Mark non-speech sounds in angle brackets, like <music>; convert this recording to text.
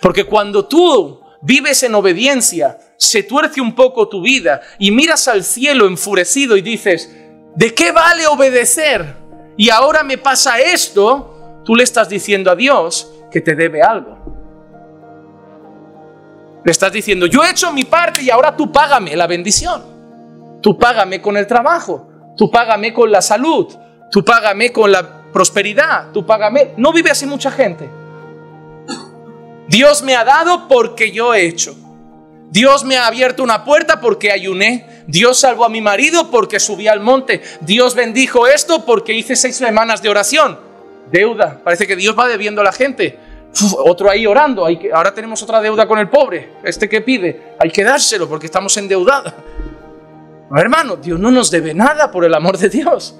Porque cuando tú vives en obediencia, se tuerce un poco tu vida y miras al cielo enfurecido y dices, ¿de qué vale obedecer? Y ahora me pasa esto, tú le estás diciendo a Dios que te debe algo. Le estás diciendo, yo he hecho mi parte y ahora tú págame la bendición. Tú págame con el trabajo, tú págame con la salud, tú págame con la prosperidad, tú págame. No vive así mucha gente. Dios me ha dado porque yo he hecho. Dios me ha abierto una puerta porque ayuné. Dios salvó a mi marido porque subí al monte. Dios bendijo esto porque hice seis semanas de oración. Deuda. Parece que Dios va debiendo a la gente. otro ahí orando. Hay que, ahora tenemos otra deuda con el pobre. Este que pide. Hay que dárselo porque estamos endeudados. No, <laughs> hermano, Dios no nos debe nada por el amor de Dios.